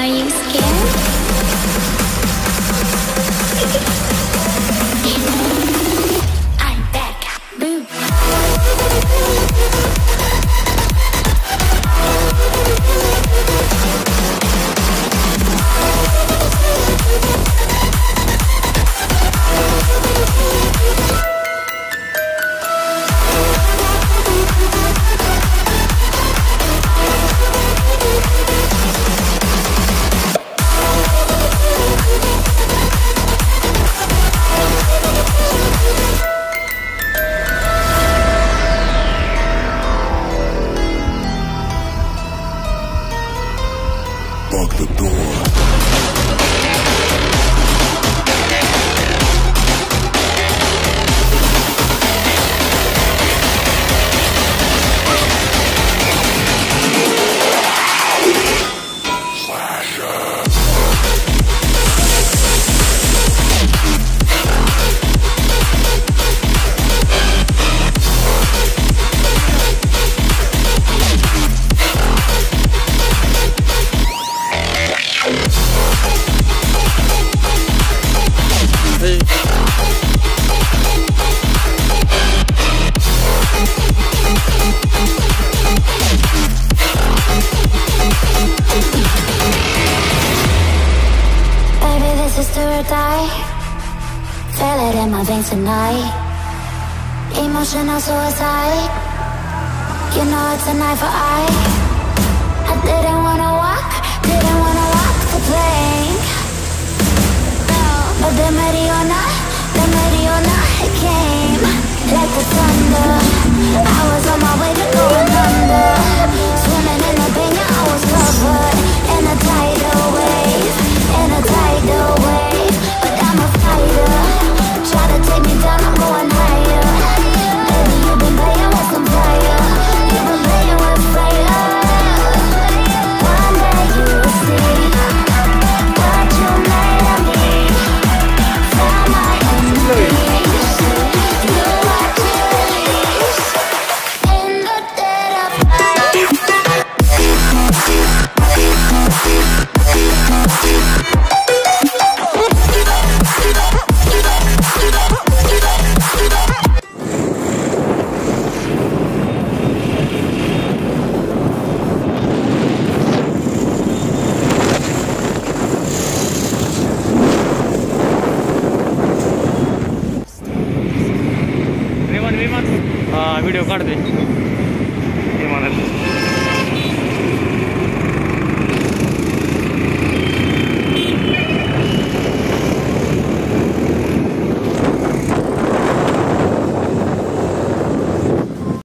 哎。Baby, this is do or die. Feel it in my veins tonight. Emotional suicide. You know it's a knife for eye. हाँ, video काट दे।